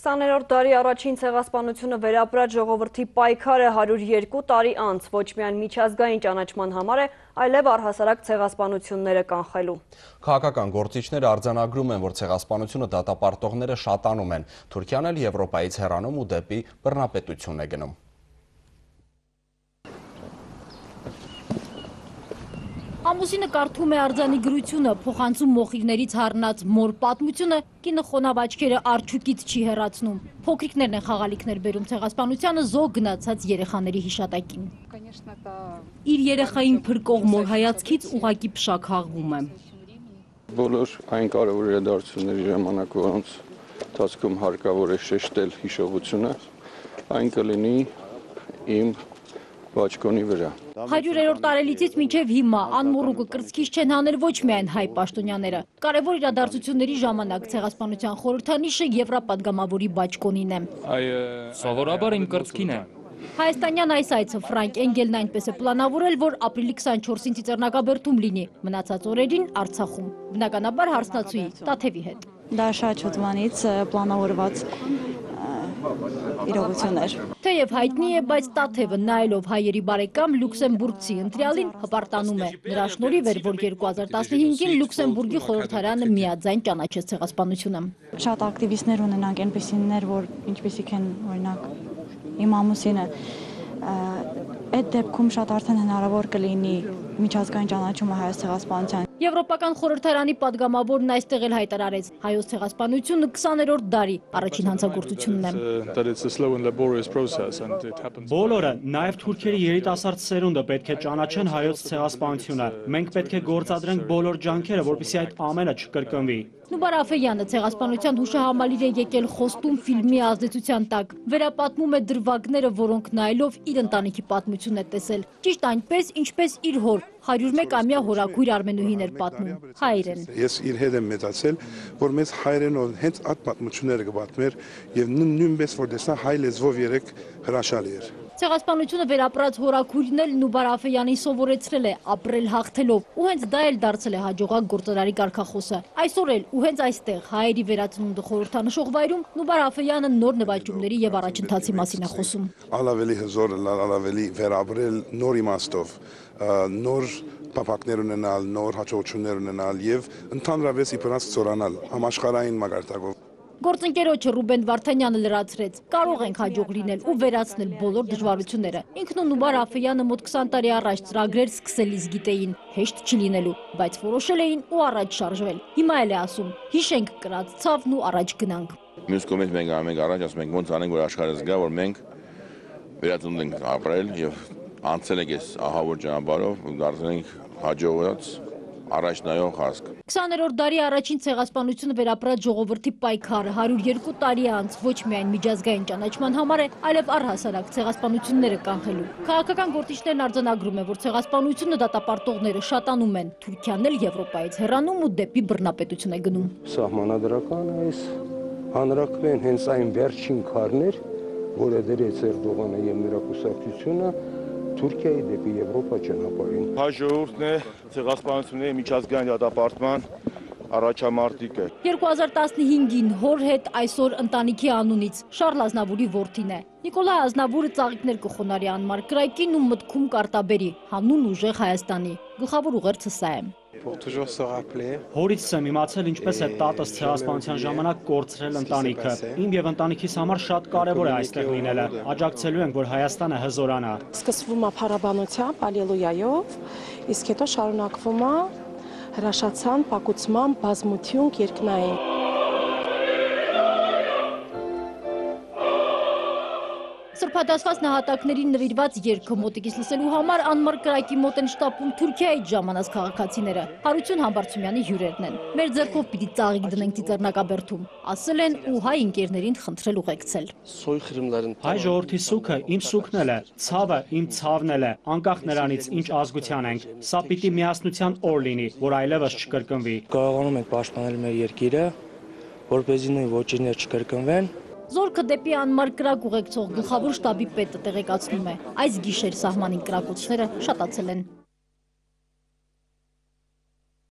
20-րդ դարի առաջին ցեղասպանությունը վերապրած ժողովրդի պայքարը 102 տարի անց ոչ միայն միջազգային ճանաչման համար է, այլև առհասարակ ցեղասպանությունները կանխելու։ Քաղաքական գործիչները արձանագրում են, որ ցեղասպանությունը դատապարտողները շատանում են։ Թուրքիան էլ Եվրոպայից հեռանում ու դեպի բռնապետություն է գնում։ Ամուսինը կարդում է արձանի գրությունը, փոխանցում մոխիրներից հարնած մոր պատմությունը, կինը խոնավ աչքերը արջուկից չի հեռացնում։ Փոքրիկներն են խաղալիքներ բերում ցեղասպանությանը զոհ գնացած երեխաների հիշատակին։ Իր երեխային փրկող մոր հայացքից ուղակի փշակ հաղվում է։ Բոլոր այն կարևոր իրադարձությունների ժամանակ, որոնց ընթացքում հարկավոր է շեշտել հիշողությունը, այն կլինի իմ բաճկոնի վրա։ Հարյուրերորդ տարելիցից մինչև հիմա անմոռուկը կրծքից չեն հանել ոչ միայն հայ պաշտոնյաները։ Կարևոր իրադարձությունների ժամանակ ցեղասպանության խորհրդանիշը Եվրապատգամավորի բաճկոնին է։ Սովորաբար իմ կրծքին է։ Հայաստանյան այս այցը Ֆրանկ Էնգելն այնպես է պլանավորել, որ ապրիլի 24-ին Ծիծեռնակաբերդում լինի, մնացած օրերին Արցախում։ Բնականաբար հարսնացուի Տաթևի հետ։ Դա շատ շուտվանից պլանավորված իրողություններ։ Թեև հայտնի է, բայց Տաթևը նայելով հայերի բարեկամ Լյուքսեմբուրգցի ընտրյալին հպարտանում է։ Նրա շնորհիվ էր, որ 2015-ին Լյուքսեմբուրգի խորհրդարանը միաձայն ճանաչեց ցեղասպանությունը։ Շատ ակտիվիստներ ունենանք այնպեսիներ, որ ինչպեսիք են օրինակ իմ ամուսինը այդ դեպքում շատ արդեն հնարավոր կլինի միջազգային ճանաչումը հայոց ցեղասպանության։ Եվրոպական խորհրդարանի падգամավորն այստեղ էլ հայտարարեց. հայոց ցեղասպանությունը 20-րդ դարի առաջին հանցագործությունն է։ Բոլորը, նաև թուրքերի երիտասարդ սերունդը պետք է ճանաչեն հայոց ցեղասպանությունը։ Մենք պետք է գործադրենք բոլոր ջանքերը, որպեսզի այդ ամենը չկրկնվի։ Նուբար Աֆեյանը ցեղասպանության հուշահամալիր է եկել խոստում ֆիլմի ազդեցության տակ։ Վերապատմում է դրվագները, որոնք նայելով իր ընտանիքի պատմություն է տեսել։ Ճիշտ այնպես, ինչպես իր հոր 101-ամյա հորաքույր Արմենուհին էր պատմում։ Հայրեն։ Ես իր հետ եմ մեծացել, որ մեծ հայրենով հենց այդ պատմությունները կպատմեր եւ նույնպես որ տեսա հայ լեզվով երեք հրաշալի էր։ Ցեղասպանությունը վերապրած հորաքույրն էլ Նուբար Աֆեյանին սովորեցրել է ապրել հաղթելով ու հենց դա էլ դարձել է հաջողակ գործարարի կարգախոսը։ Այսօր էլ ու հենց այստեղ հայերի վերածնունդը խորհրդանշող վայրում Նուբար Աֆեյանը նոր նվաճումների եւ առաջընթացի մասին է խոսում։ Ալավելի հզոր, ալավելի վերաբրել նոր իմաստով, նոր պապակներ ունենալ, նոր հաջողություններ ունենալ եւ ընդհանրապես իբրած ծորանալ համաշխարհային մագարտակով։ Գործընկերոջը Ռուբեն Վարդանյանը լրացրեց. կարող ենք հաջող լինել ու վերացնել բոլոր դժվարությունները։ Ինքն ու Նուբար Աֆեյանը մոտ 20 տարի առաջ ծրագրեր սկսելիս գիտեին, հեշտ չլինելու, բայց որոշել էին ու առաջ շարժվել։ Հիմա էլ է ասում. հիշենք կրած ցավն ու առաջ գնանք։ Մյուս կողմից մենք անում ենք առաջ, ասում ենք ոնց անենք, որ աշխարհը զգա, որ մենք վերածնունդ ենք ապրել եւ անցել ենք այս ահավոր ճանապարհով ու դարձել ենք հաջողված առաջ նայող հասկ։ 20-րդ դարի առաջին ցեղասպանությունը վերապրած ժողովրդի պայքարը 102 տարի անց ոչ միայն միջազգային ճանաչման համար է, այլև առհասարակ ցեղասպանությունները կանխելու։ Քաղաքական գործիչներն արձանագրում են, որ ցեղասպանությունը դատապարտողները շատանում են։ Թուրքիան էլ Եվրոպայից հեռանում ու դեպի բռնապետություն է գնում։ Սահմանադրական այս հանրակրեն հենց այն վերջին քարներ, որը դրեց Էրդողանը եւ նրա կուսակցությունը Թուրքիայի դեպի Եվրոպա ճանապարհին։ Հայ ժողովուրդն է ցեղասպանությունների միջազգային դատապարտման առաջամարտիկը։ 2015-ին հոր հետ այսօր ընտանիքի անունից Շարլ Ազնավուրի որդին է։ Նիկոլայ Ազնավուրը ծաղիկներ կխոնարի անմար կրակին ու մտքում կարտաբերի հանուն ուժեղ Հայաստանի։ Գլխավոր ուղերձը սա է։ Հորից եմ իմացել ինչպես է տատս ցեղասպանության ժամանակ կորցրել ընտանիքը։ Իմ եւ ընտանիքիս համար շատ կարեւոր է այստեղ լինելը։ Աջակցելու ենք, որ Հայաստանը հզորանա։ Սկսվում է փառաբանությամբ, ալելույայով, իսկ հետո շարունակվում է հրաշացան, պակուցման, բազմություն, երկնային։ Սրբադասված նահատակներին նվիրված երգը մոտիկից լսելու համար անմար կրակի մոտ են շտապում Թուրքիայից ժամանած քաղաքացիները։ Հարություն Համբարձումյանի հյուրերն են։ Մեր ձեռքով պիտի ծաղիկ դնենք Ծիծեռնակաբերդում, ասել են ու հայ ընկերներին խնդրել ուղեկցել։ Հայ ժողովրդի սուքը իմ սուքն էլ է, ցավը իմ ցավն էլ է, անկախ նրանից ինչ ազգության ենք։ Սա պիտի միասնության օր լինի, որ այլևս չկրկնվի։ Կարողանում ենք պաշտպանել մեր երկիրը, որպեսզի նույն ոչիններ չկրկնվեն Զորքը դեպի անմար կրակ ուղեկցող գլխավոր շտաբի պետը տեղեկացնում է։ Այս գիշեր սահմանին կրակոցները շատացել են։